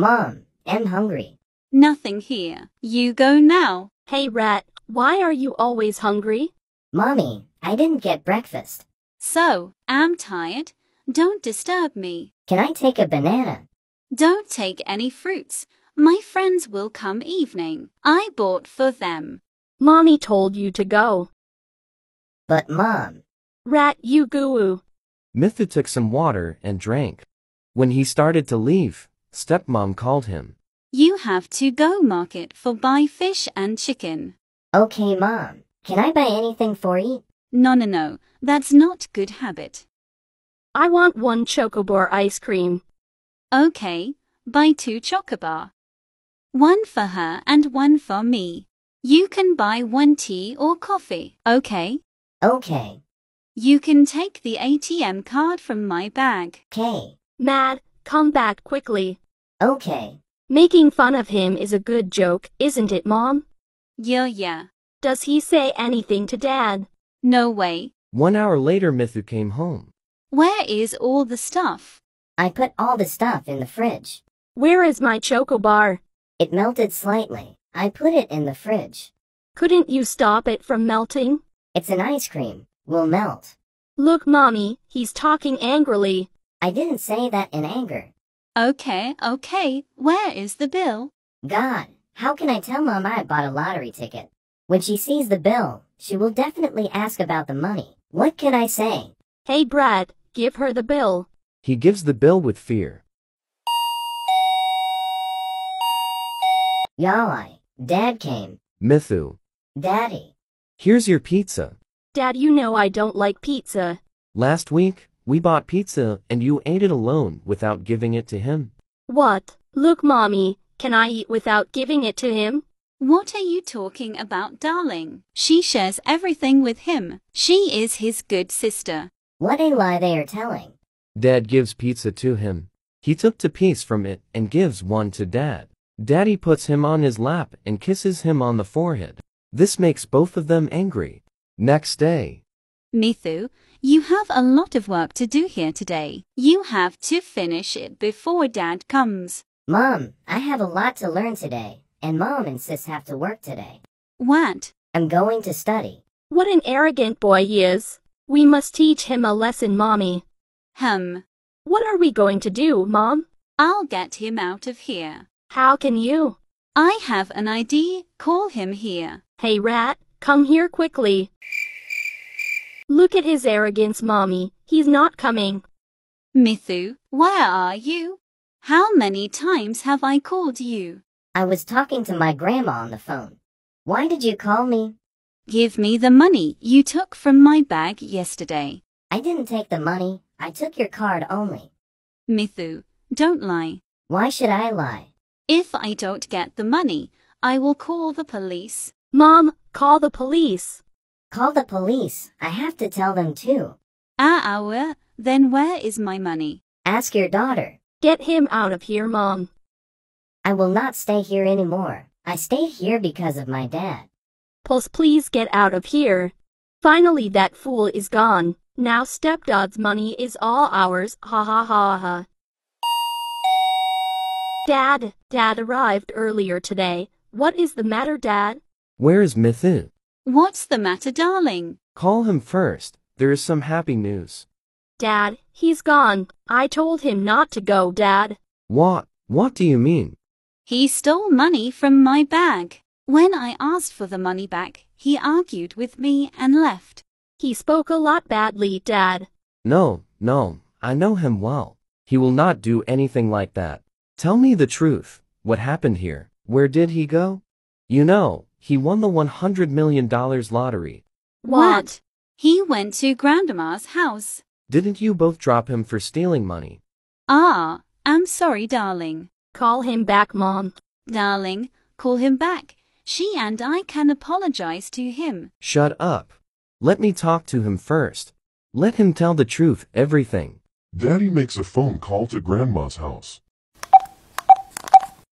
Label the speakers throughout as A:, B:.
A: Mom, I'm hungry.
B: Nothing here. You go now.
C: Hey rat, why are you always hungry?
A: Mommy, I didn't get breakfast.
B: So, I'm tired. Don't disturb me.
A: Can I take a banana?
B: Don't take any fruits. My friends will come evening. I bought for them.
C: Mommy told you to go.
A: But Mom,
C: Rat, you goo.
D: Mithu took some water and drank. When he started to leave, stepmom called him.
B: You have to go market for buy fish and chicken.
A: okay Mom, can I buy anything for eat?
B: No, no, no. That's not good habit.
C: I want one chocobar ice cream.
B: Okay, buy two chocobar. One for her and one for me. You can buy one tea or coffee, okay?
A: Okay,
B: You can take the ATM card from my bag.
A: Okay.
C: Mad, come back quickly.
A: okay.
C: Making fun of him is a good joke, isn't it, Mom?
B: Yeah, yeah.
C: Does he say anything to Dad?
B: No way.
D: One hour later Mithu came home.
B: Where is all the stuff?
A: I put all the stuff in the fridge.
C: Where is my chocobar?
A: It melted slightly. I put it in the fridge.
C: Couldn't you stop it from melting?
A: It's an ice cream. Will melt.
C: Look, Mommy, he's talking angrily.
A: I didn't say that in anger.
B: Okay, okay. Where is the bill?
A: God, how can I tell Mom I bought a lottery ticket? When she sees the bill, she will definitely ask about the money. What can I say?
C: Hey, Brad, give her the bill.
D: He gives the bill with fear.
A: Yalai, Dad came.
D: Mithu,
A: Daddy,
D: here's your pizza.
C: Dad, you know I don't like pizza.
D: Last week, we bought pizza and you ate it alone without giving it to him.
C: What? Look, Mommy, can I eat without giving it to him?
B: What are you talking about, darling? She shares everything with him. She is his good sister.
A: what a lie they are telling.
D: Dad gives pizza to him. He took two piece from it and gives one to Dad. Daddy puts him on his lap and kisses him on the forehead. This makes both of them angry. Next day,
B: Mithu, you have a lot of work to do here today. You have to finish it before Dad comes.
A: Mom, I have a lot to learn today, and Mom and Sis have to work today.
B: What?
A: I'm going to study.
C: What an arrogant boy he is. We must teach him a lesson, Mommy.
B: Hum.
C: What are we going to do, Mom?
B: I'll get him out of here.
C: How can you?
B: I have an idea. Call him here.
C: Hey, Rat, come here quickly. Look at his arrogance, Mommy. He's not coming.
B: Mithu, where are you? How many times have I called you?
A: I was talking to my grandma on the phone. Why did you call me?
B: Give me the money you took from my bag yesterday.
A: I didn't take the money. I took your card only.
B: Mithu, don't lie.
A: Why should I lie?
B: If I don't get the money, I will call the police.
C: Mom, call the police.
A: Call the police. I have to tell them too.
B: Ah, ah, then where is my money?
A: Ask your daughter.
C: Get him out of here, Mom.
A: I will not stay here anymore. I stay here because of my dad.
C: Pulse, please get out of here. Finally, that fool is gone. Now stepdad's money is all ours. Ha ha ha ha. Dad, Dad arrived earlier today. What is the matter, Dad?
D: where is Mithu?
B: What's the matter, darling?
D: Call him first. There is some happy news.
C: Dad, he's gone. I told him not to go, Dad.
D: What? What do you mean?
B: He stole money from my bag. When I asked for the money back, he argued with me and left.
C: He spoke a lot badly, Dad.
D: No, no, I know him well. He will not do anything like that. Tell me the truth. What happened here? Where did he go? You know, he won the $100 million lottery.
C: What?
B: He went to Grandma's house.
D: Didn't you both drop him for stealing money?
B: Ah, I'm sorry, darling.
C: Call him back, Mom.
B: Darling, call him back. She and I can apologize to him.
D: Shut up. Let me talk to him first. Let him tell the truth, everything.
E: Daddy makes a phone call to Grandma's house.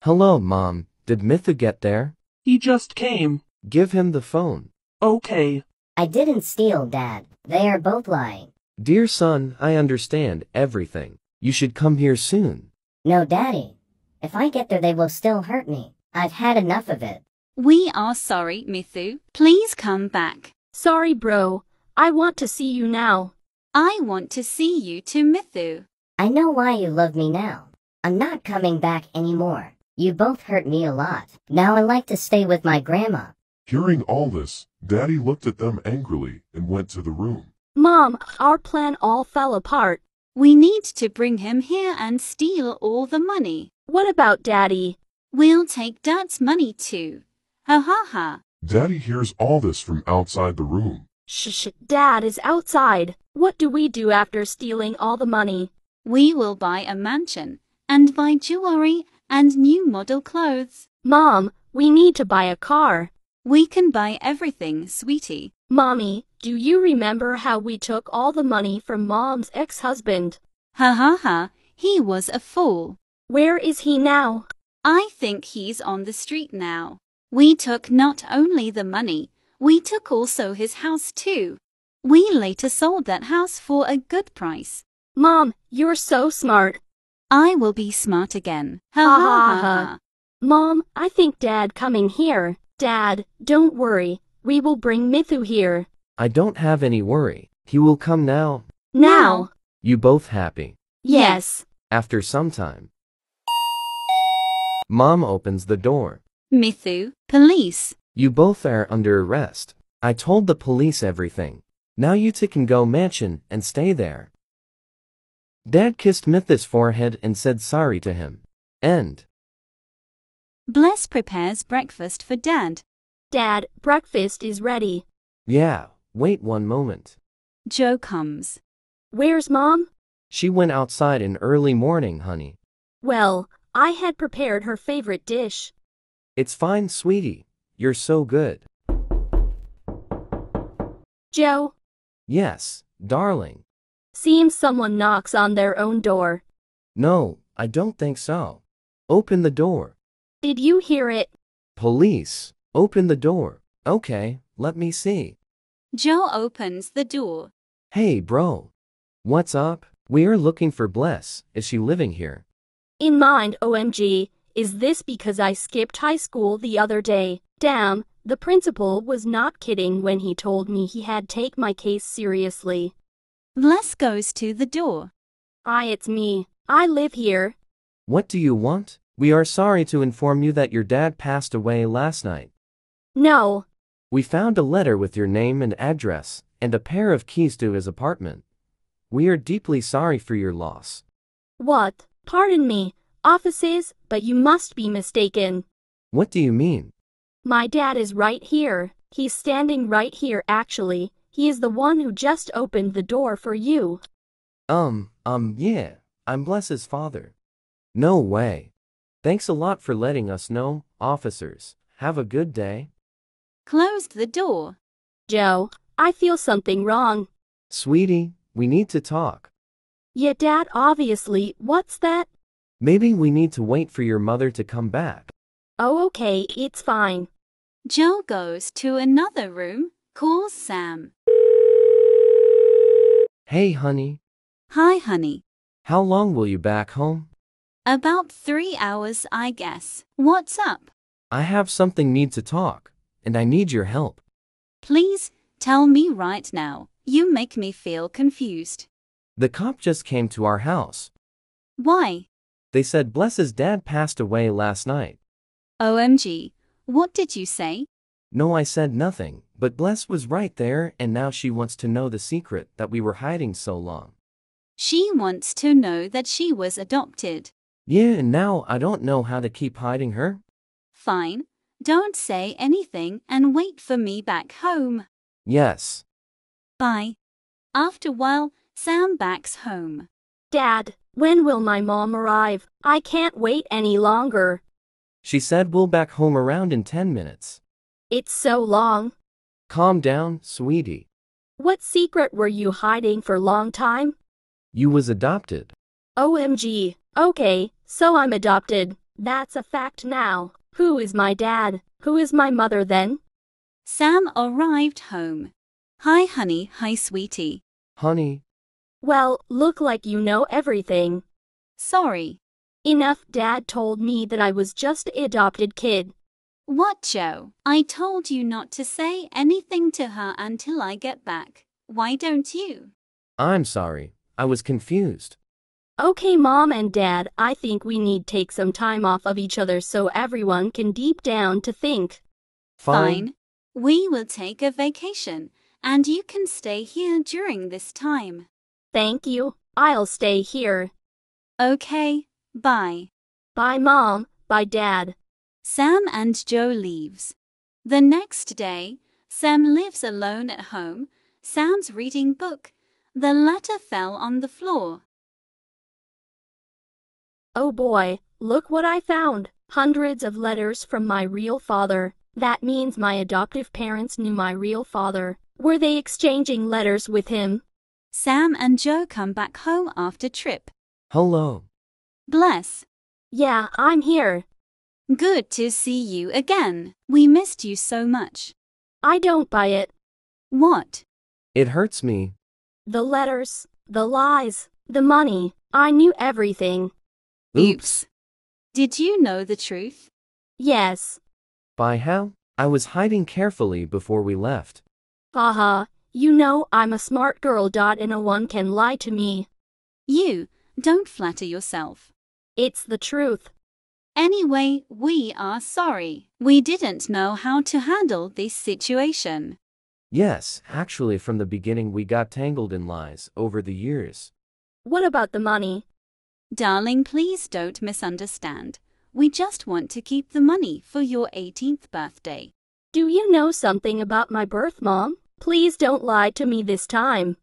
D: Hello, Mom. Did Mithu get there?
F: He just came.
D: Give him the phone.
F: Okay.
A: I didn't steal, Dad. They are both lying.
D: Dear son, I understand everything. You should come here soon.
A: No, Daddy. If I get there, they will still hurt me. I've had enough of it.
B: We are sorry, Mithu. Please come back.
C: Sorry, bro. I want to see you now.
B: I want to see you to Mithu.
A: I know why you love me now. I'm not coming back anymore. You both hurt me a lot. Now I like to stay with my grandma.
E: Hearing all this, Daddy looked at them angrily and went to the room.
C: Mom, our plan all fell apart.
B: We need to bring him here and steal all the money.
C: What about Daddy?
B: We'll take Dad's money too. Ha ha ha.
E: Daddy hears all this from outside the room.
C: Shh, shh, Dad is outside. What do we do after stealing all the money?
B: We will buy a mansion and buy jewelry and new model clothes.
C: Mom, we need to buy a car.
B: We can buy everything, sweetie.
C: Mommy, do you remember how we took all the money from Mom's ex-husband?
B: Ha ha ha. He was a fool.
C: Where is he now?
B: I think he's on the street now. We took not only the money, we took also his house too. We later sold that house for a good price.
C: Mom, you're so smart.
B: I will be smart again. Ha
C: Ha,
B: ha
C: ha. Mom, I think Dad coming here. Dad, don't worry. We will bring Mithu here.
D: I don't have any worry. He will come now.
C: Now.
D: You both happy.
C: Yes.
D: After some time. Mom opens the door.
B: Mithu, police.
D: You both are under arrest. I told the police everything. Now you two can go mansion and stay there. Dad kissed Myth's forehead and said sorry to him. End.
B: Bless prepares breakfast for Dad.
C: Dad, breakfast is ready.
D: Yeah, wait one moment.
B: Joe comes.
C: Where's Mom?
D: She went outside in early morning, honey.
C: Well, I had prepared her favorite dish.
D: It's fine, sweetie. You're so good.
C: Joe,
D: Yes, darling.
C: Seems someone knocks on their own door.
D: No, I don't think so. Open the door.
C: Did you hear it?
D: Police, open the door. Okay, let me see.
B: Joe opens the door.
D: Hey, bro. What's up? We are looking for Bless. Is she living here?
C: In mind, OMG, is this because I skipped high school the other day? Damn, the principal was not kidding when he told me he had take my case seriously.
B: Bless goes to the door.
C: Hi, it's me. I live here.
D: What do you want? We are sorry to inform you that your dad passed away last night.
C: No,
D: We found a letter with your name and address, and a pair of keys to his apartment. We are deeply sorry for your loss.
C: what? Pardon me, offices, but you must be mistaken.
D: What do you mean?
C: My dad is right here. He's standing right here actually. He is the one who just opened the door for you.
D: Um, um, yeah, I'm Bless's father. No way. Thanks a lot for letting us know, officers. Have a good day.
B: Closed the door.
C: Joe, I feel something wrong.
D: Sweetie, we need to talk.
C: Yeah, dad, obviously. What's that?
D: Maybe we need to wait for your mother to come back.
C: Oh, okay, it's fine.
B: Joe goes to another room, calls Sam.
D: Hey, honey,
B: Hi, honey.
D: how long will you back home?
B: About three hours, I guess. What's up?
D: I have something need to talk, and I need your help.
B: Please tell me right now. You make me feel confused.
D: The cop just came to our house.
B: Why?
D: They said Bless's dad passed away last night.
B: OMG. What did you say?
D: No, I said nothing, but Bless was right there, and now she wants to know the secret that we were hiding so long.
B: She wants to know that she was adopted.
D: Yeah, and now I don't know how to keep hiding her.
B: Fine. Don't say anything and wait for me back home.
D: Yes.
B: Bye. After a while, Sam backs home.
C: Dad, when will my mom arrive? I can't wait any longer.
D: She said we'll back home around in 10 minutes.
C: It's so long.
D: Calm down, sweetie.
C: What secret were you hiding for long time?
D: You was adopted.
C: OMG. Okay, so I'm adopted. That's a fact now. Who is my dad? Who is my mother then?
B: Sam arrived home. Hi, honey. Hi, sweetie.
D: Honey,
C: Well, look like you know everything.
B: Sorry.
C: Enough dad told me that I was just a adopted kid.
B: What, Joe? I told you not to say anything to her until I get back. Why don't you?
D: I'm sorry. I was confused.
C: Okay mom and dad, I think we need take some time off of each other so everyone can deep down to think.
B: Fine. We will take a vacation, and you can stay here during this time.
C: Thank you. I'll stay here.
B: Okay, bye.
C: Bye mom, bye dad.
B: Sam and Joe leaves. The next day, Sam lives alone at home. Sam's reading book. The letter fell on the floor.
C: Oh boy, look what I found. Hundreds of letters from my real father. That means my adoptive parents knew my real father. Were they exchanging letters with him?
B: Sam and Joe come back home after trip.
D: Hello.
B: Bless.
C: Yeah, I'm here.
B: Good to see you again. We missed you so much.
C: I don't buy it.
B: What?
D: It hurts me.
C: The letters, the lies, the money. I knew everything.
B: Oops. Did you know the truth?
C: Yes.
D: By how? I was hiding carefully before we left.
C: Haha, you know I'm a smart girl. Dot and no one can lie to me.
B: You, don't flatter yourself.
C: It's the truth.
B: Anyway, we are sorry. We didn't know how to handle this situation.
D: Yes, actually, from the beginning, we got tangled in lies over the years.
C: What about the money?
B: Darling, please don't misunderstand. We just want to keep the money for your 18th birthday.
C: Do you know something about my birth, Mom? Please don't lie to me this time.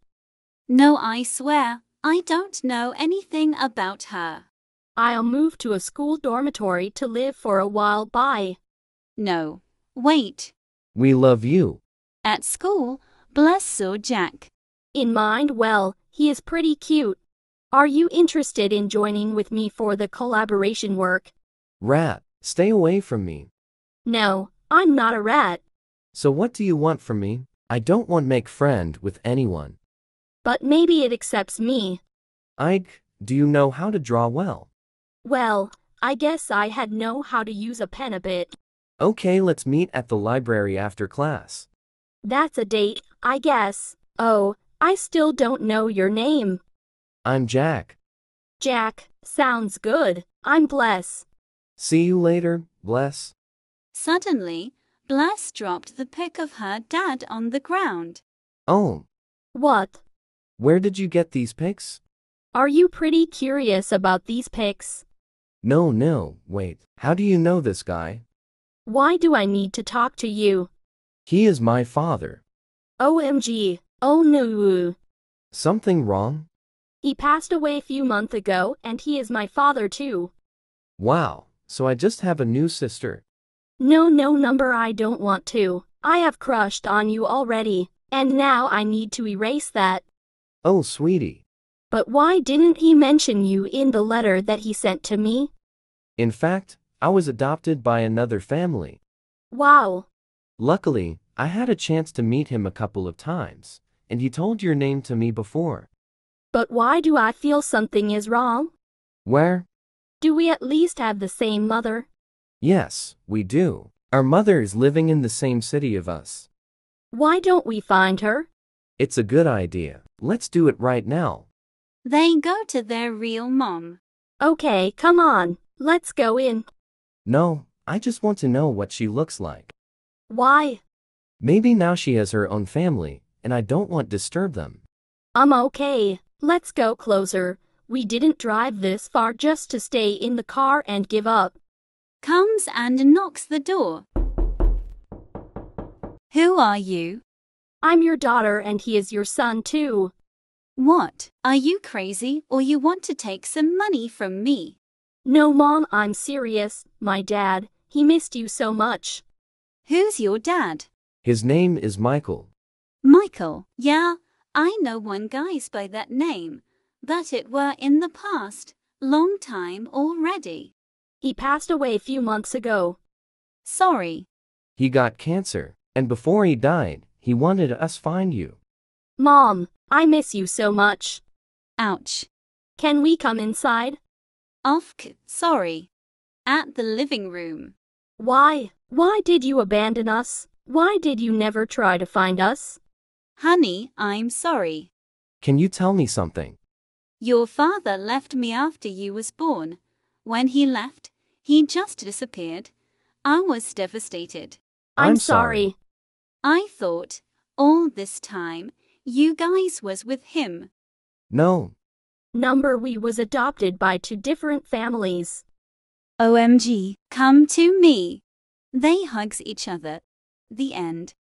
B: No, I swear, I don't know anything about her.
C: I'll move to a school dormitory to live for a while. Bye.
B: No. Wait.
D: We love you.
B: At school, bless saw Jack.
C: In mind, well, he is pretty cute. Are you interested in joining with me for the collaboration work?
D: Rat, stay away from me.
C: No, I'm not a rat.
D: So what do you want from me? I don't want make friend with anyone.
C: But maybe it accepts me.
D: Ike, do you know how to draw well?
C: Well, I guess I had know how to use a pen a bit.
D: Okay, let's meet at the library after class.
C: That's a date, I guess. Oh, I still don't know your name.
D: I'm Jack.
C: Jack, sounds good. I'm Bless.
D: See you later, bless.
B: Suddenly, Bless dropped the pic of her dad on the ground.
D: Oh,
C: What?
D: where did you get these pics?
C: Are you pretty curious about these pics?
D: No, no, wait. How do you know this guy?
C: Why do I need to talk to you?
D: He is my father.
C: OMG. Oh no.
D: Something wrong?
C: He passed away a few months ago and he is my father too.
D: Wow, so I just have a new sister.
C: No, no number I don't want to. I have crushed on you already, and now I need to erase that.
D: Oh, sweetie.
C: But why didn't he mention you in the letter that he sent to me?
D: In fact, I was adopted by another family.
C: Wow.
D: Luckily, I had a chance to meet him a couple of times, and he told your name to me before.
C: But why do I feel something is wrong?
D: Where?
C: Do we at least have the same mother?
D: Yes, we do. Our mother is living in the same city of us.
C: Why don't we find her?
D: It's a good idea. Let's do it right now.
B: They go to their real mom.
C: Okay, come on. Let's go in.
D: No, I just want to know what she looks like.
C: Why?
D: Maybe now she has her own family, and I don't want to disturb them.
C: I'm okay. Let's go closer. We didn't drive this far just to stay in the car and give up.
B: Comes and knocks the door. Who are you?
C: I'm your daughter and he is your son too.
B: What? Are you crazy or you want to take some money from me?
C: No, Mom, I'm serious. My dad, he missed you so much.
B: Who's your dad?
D: His name is Michael.
B: Michael. Yeah, I know one guy's by that name, but it were in the past, long time already.
C: He passed away a few months ago.
B: Sorry.
D: He got cancer, and before he died, he wanted us find you.
C: Mom, I miss you so much.
B: Ouch.
C: Can we come inside?
B: Off, sorry. At the living room.
C: Why? Why did you abandon us? Why did you never try to find us?
B: Honey, I'm sorry.
D: Can you tell me something?
B: Your father left me after you was born. When he left, he just disappeared. I was devastated.
C: I'm,
D: I'm
C: sorry.
D: sorry.
B: I thought all this time you guys was with him.
D: No.
C: Number we was adopted by two different families.
B: OMG, come to me. They hugs each other. The end.